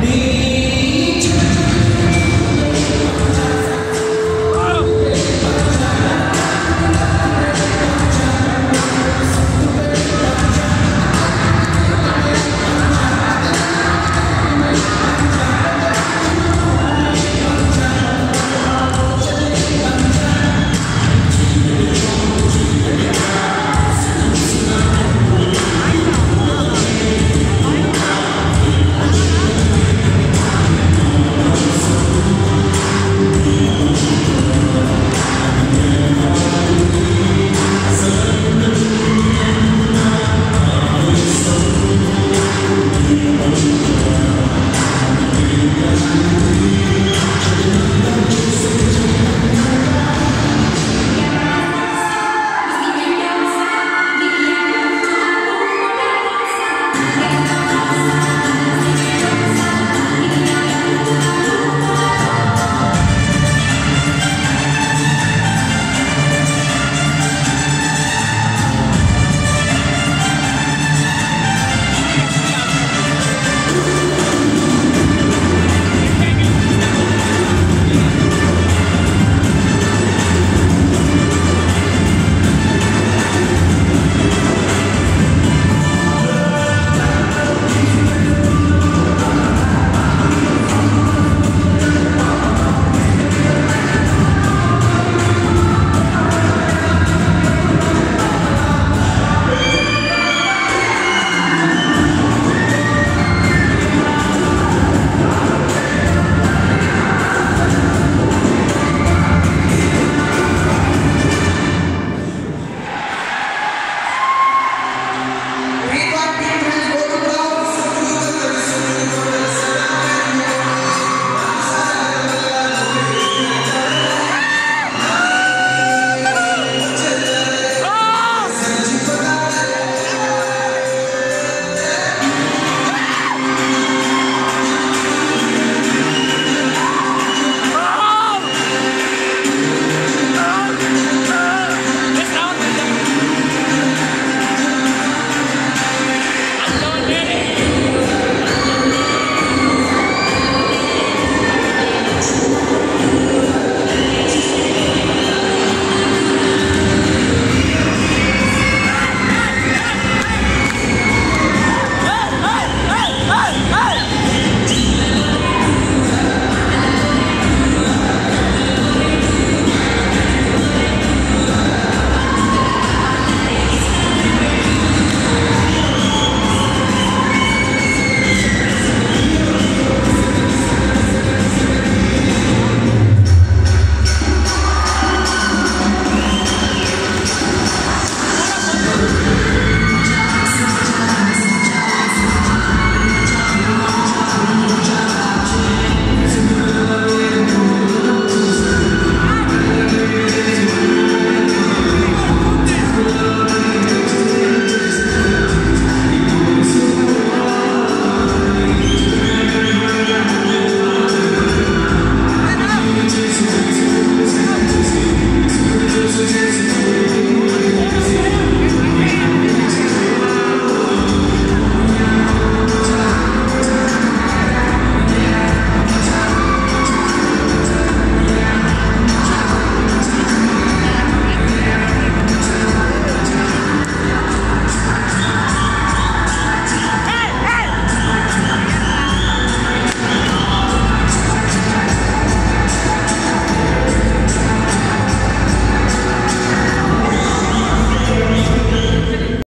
need